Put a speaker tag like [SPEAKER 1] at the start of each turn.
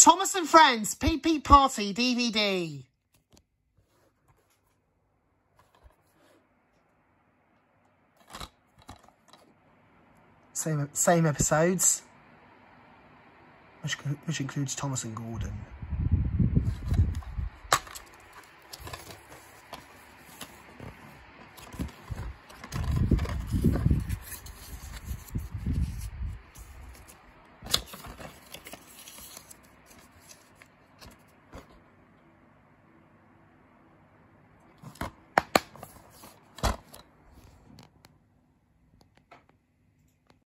[SPEAKER 1] Thomas and Friends PP Party DVD. Same, same episodes, which, which includes Thomas and Gordon.